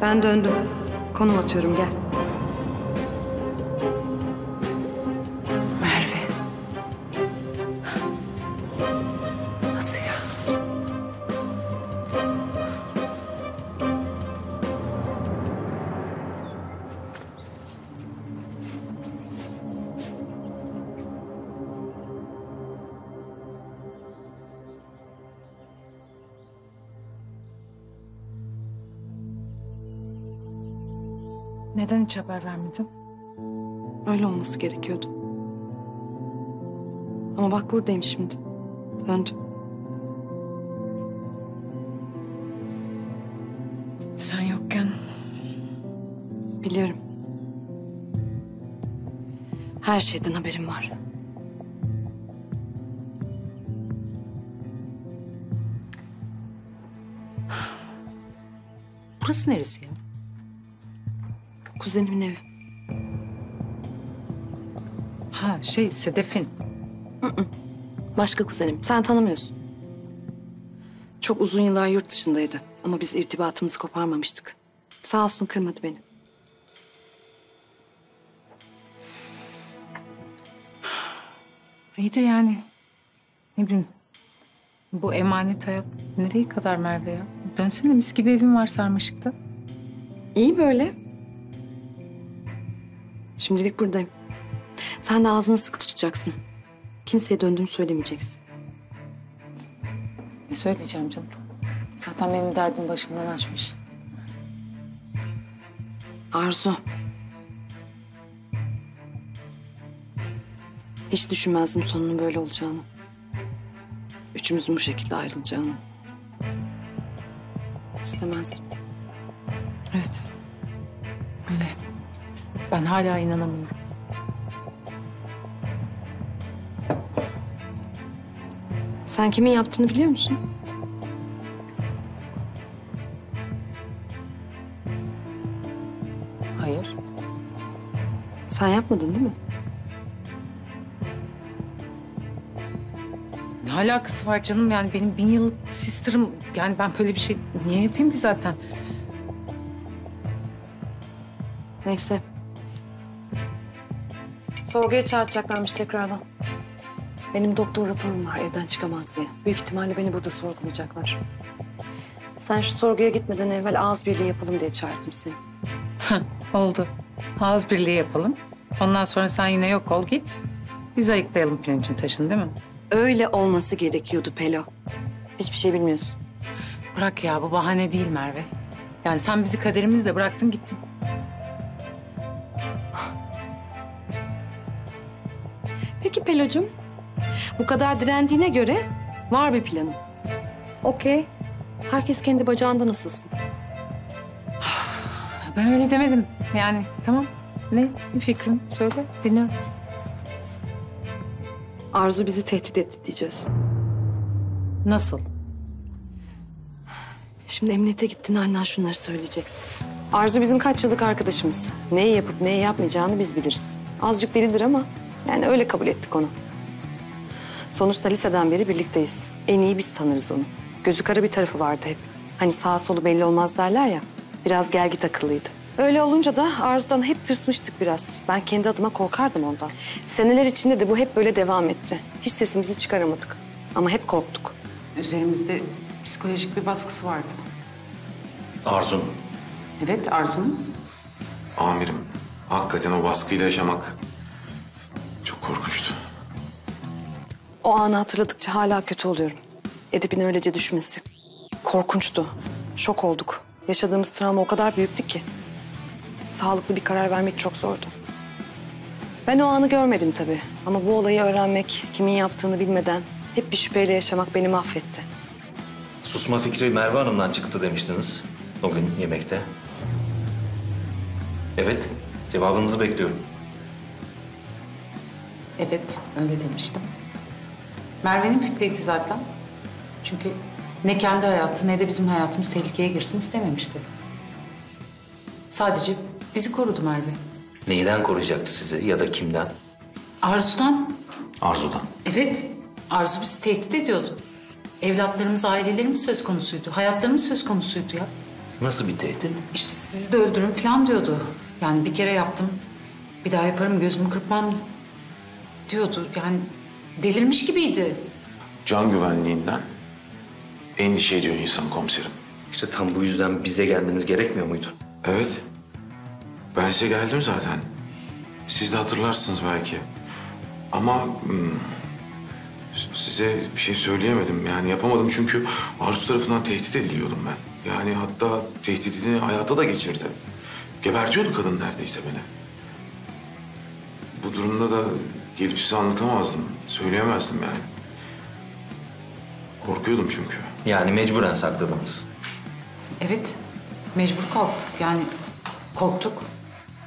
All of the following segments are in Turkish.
Ben döndüm. Konum atıyorum gel. Neden hiç haber vermedin? Öyle olması gerekiyordu. Ama bak buradayım şimdi. Döndüm. Sen yokken Biliyorum. Her şeyden haberim var. burası neresi ya? Kuzenimin evi. Ha şey Sedef'in. Başka kuzenim. Sen tanımıyorsun. Çok uzun yıllar yurt dışındaydı. Ama biz irtibatımızı koparmamıştık. Sağ olsun kırmadı beni. İyi de yani ne bileyim bu emanet hayat nereye kadar Merve ya? Dönsene mis gibi evin var sarmaşıkta. İyi böyle. Şimdilik buradayım. Sen de ağzını sıkı tutacaksın. Kimseye döndüğümü söylemeyeceksin. Ne söyleyeceğim canım? Zaten benim derdim başımdan açmış. Arzu. Hiç düşünmezdim sonunun böyle olacağını. Üçümüzün bu şekilde ayrılacağını. İstemezdim. Evet. Öyle. Ben hala inanamıyorum. Sen kimin yaptığını biliyor musun? Hayır. Sen yapmadın değil mi? Ne alakası var canım? Yani benim bin yıllık sister'ım. Yani ben böyle bir şey niye yapayım ki zaten? Neyse. Sorguya çağıracaklarmış tekrardan. Benim doktor raporum var evden çıkamaz diye. Büyük ihtimalle beni burada sorgulayacaklar. Sen şu sorguya gitmeden evvel ağız birliği yapalım diye çağırdım seni. Oldu. Ağız birliği yapalım. Ondan sonra sen yine yok ol git. Biz ayıklayalım pirincin taşını değil mi? Öyle olması gerekiyordu Pelo. Hiçbir şey bilmiyorsun. Bırak ya bu bahane değil Merve. Yani sen bizi kaderimizle bıraktın gittin. Peki Pelo'cum. Bu kadar direndiğine göre var bir planın. Okey. Herkes kendi bacağından ısılsın. Ben öyle demedim. Yani tamam. Ne? Bir fikrin söyle dinliyorum. Arzu bizi tehdit etti diyeceğiz. Nasıl? Şimdi emniyete gittin annen şunları söyleyeceksin. Arzu bizim kaç yıllık arkadaşımız. Neyi yapıp neyi yapmayacağını biz biliriz. Azıcık delidir ama yani öyle kabul ettik onu. Sonuçta liseden beri birlikteyiz. En iyi biz tanırız onu. Gözü kara bir tarafı vardı hep. Hani sağ solu belli olmaz derler ya. Biraz gelgit akıllıydı. Öyle olunca da Arzu'dan hep tırsmıştık biraz. Ben kendi adıma korkardım ondan. Seneler içinde de bu hep böyle devam etti. Hiç sesimizi çıkaramadık. Ama hep korktuk. Üzerimizde psikolojik bir baskısı vardı. Arzum, Evet Arzu'nun. amirim. Hakikaten o baskıyla yaşamak korkunçtu. O anı hatırladıkça hala kötü oluyorum. Edip'in öylece düşmesi. Korkunçtu. Şok olduk. Yaşadığımız travma o kadar büyüktü ki. Sağlıklı bir karar vermek çok zordu. Ben o anı görmedim tabii. Ama bu olayı öğrenmek, kimin yaptığını bilmeden hep bir şüpheyle yaşamak beni mahvetti. Susma fikri Merve Hanım'dan çıktı demiştiniz o gün yemekte. Evet, cevabınızı bekliyorum. Evet öyle demiştim. Merve'nin fikriydi zaten. Çünkü ne kendi hayatı ne de bizim hayatımız tehlikeye girsin istememişti. Sadece bizi korudu Merve. Neyden koruyacaktı sizi ya da kimden? Arzu'dan Arzu'dan. Evet, Arzu bizi tehdit ediyordu. Evlatlarımız, ailelerimiz söz konusuydu. Hayatlarımız söz konusuydu ya. Nasıl bir tehdit? İşte sizi de öldürün falan diyordu. Yani bir kere yaptım. Bir daha yaparım gözümü kırpmam diyordu. Yani delirmiş gibiydi. Can güvenliğinden endişe ediyor insan komiserim. İşte tam bu yüzden bize gelmeniz gerekmiyor muydu? Evet. Ben size geldim zaten. Siz de hatırlarsınız belki. Ama hmm, size bir şey söyleyemedim. Yani yapamadım çünkü Arzu tarafından tehdit ediliyordum ben. Yani hatta tehditini hayata da geçirdi. Gebertiyordu kadın neredeyse beni. Bu durumda da gelip size anlatamazdım. Söyleyemezdim yani. Korkuyordum çünkü. Yani mecburen sakladınız. Evet, mecbur kalktık. Yani korktuk.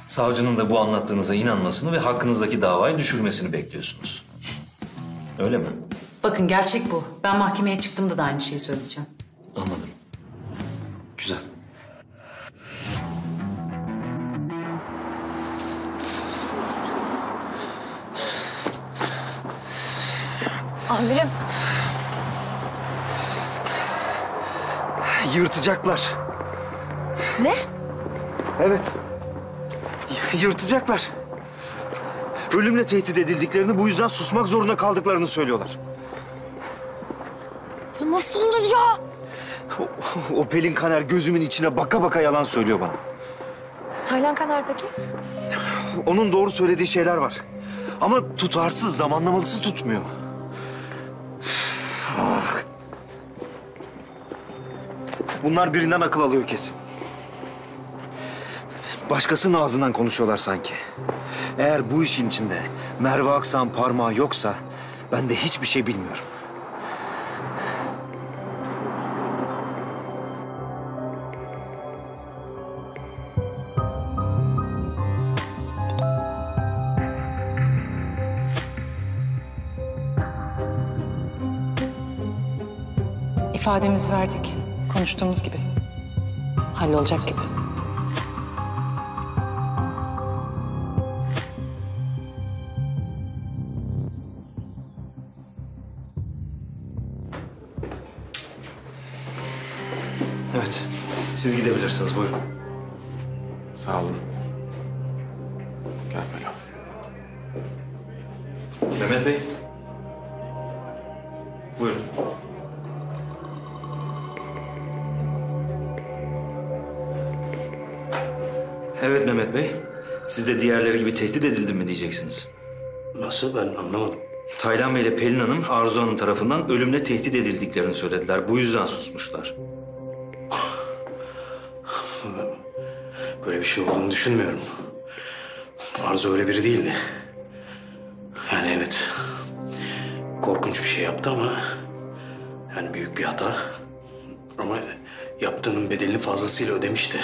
Savcının da bu anlattığınıza inanmasını ve hakkınızdaki davayı düşürmesini bekliyorsunuz. Öyle mi? Bakın gerçek bu. Ben mahkemeye çıktığımda da aynı şeyi söyleyeceğim. Anladım. Amirim. Yırtacaklar. Ne? Evet. Y- Yırtacaklar. Ölümle tehdit edildiklerini bu yüzden susmak zorunda kaldıklarını söylüyorlar. Bu nasıl olur ya? O, o Pelin Kaner gözümün içine baka baka yalan söylüyor bana. Taylan Kanar peki? Onun doğru söylediği şeyler var. Ama tutarsız, zamanlamalısı tutmuyor. Bunlar birinden akıl alıyor kesin. Başkasının ağzından konuşuyorlar sanki. Eğer bu işin içinde Merve Aksan parmağı yoksa ben de hiçbir şey bilmiyorum. İfademizi verdik. Konuştuğumuz gibi. Hallolacak gibi. Evet, siz gidebilirsiniz. Buyurun. Sağ olun. Gel Bela. Mehmet Bey. Buyurun. Evet Mehmet Bey. Siz de diğerleri gibi tehdit edildim mi diyeceksiniz. Nasıl ben anlamadım. Taylan Bey ile Pelin Hanım Arzu Hanım tarafından ölümle tehdit edildiklerini söylediler. Bu yüzden susmuşlar. Böyle bir şey olduğunu düşünmüyorum. Arzu öyle biri değildi. Yani evet. Korkunç bir şey yaptı ama... Yani büyük bir hata. Ama yaptığının bedelini fazlasıyla ödemişti.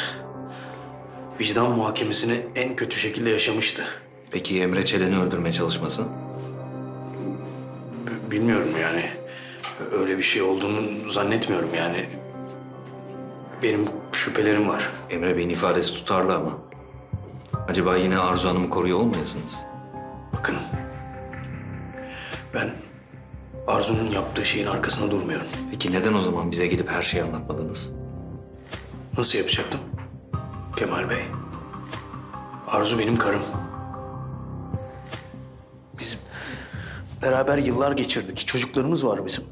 Vicdan muhakemesini en kötü şekilde yaşamıştı. Peki Emre Çelen'i öldürmeye çalışması? B- Bilmiyorum yani. Öyle bir şey olduğunu zannetmiyorum yani. Benim şüphelerim var. Emre Bey'in ifadesi tutarlı ama. Acaba yine Arzu Hanım'ı koruyor olmayasınız? Bakın. Ben Arzu'nun yaptığı şeyin arkasında durmuyorum. Peki neden o zaman bize gelip her şeyi anlatmadınız? Nasıl yapacaktım? Kemal Bey. Arzu benim karım. Bizim beraber yıllar geçirdik. Çocuklarımız var bizim.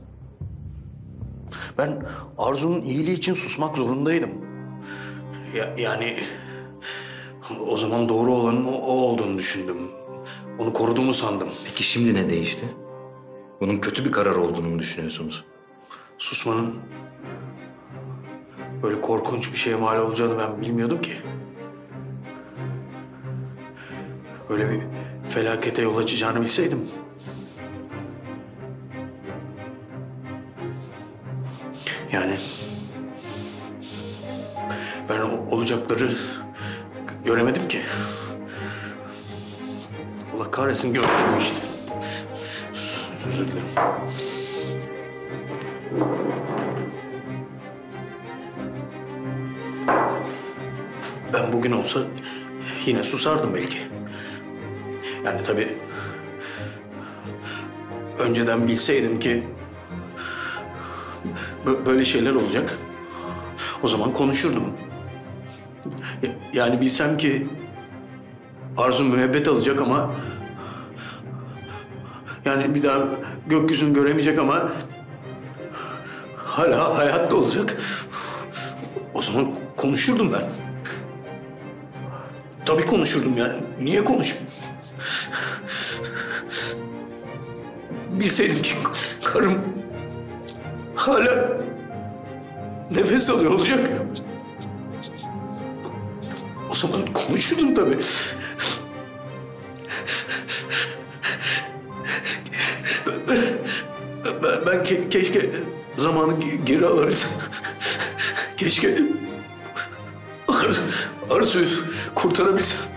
Ben Arzu'nun iyiliği için susmak zorundaydım. Ya, yani o zaman doğru olanın o, o olduğunu düşündüm. Onu koruduğumu sandım. Peki şimdi ne değişti? Bunun kötü bir karar olduğunu mu düşünüyorsunuz? Susmanın böyle korkunç bir şeye mal olacağını ben bilmiyordum ki. Böyle bir felakete yol açacağını bilseydim. Yani ben olacakları göremedim ki. Allah kahretsin görmedim işte. Özür dilerim. Ben bugün olsa yine susardım belki. Yani tabii önceden bilseydim ki bö- böyle şeyler olacak. O zaman konuşurdum. Ya- Yani bilsem ki Arzu müebbet alacak ama yani bir daha gökyüzünü göremeyecek ama hala hayatta olacak. O zaman konuşurdum ben. Tabii konuşurdum yani. Niye konuşmayayım? Bilseydim ki karım hala nefes alıyor olacak. O zaman konuşurdum tabii. Ben, ben ke- keşke zamanı ge- geri alabilsem. Keşke Ar Arzu'yu kurtarabilsem.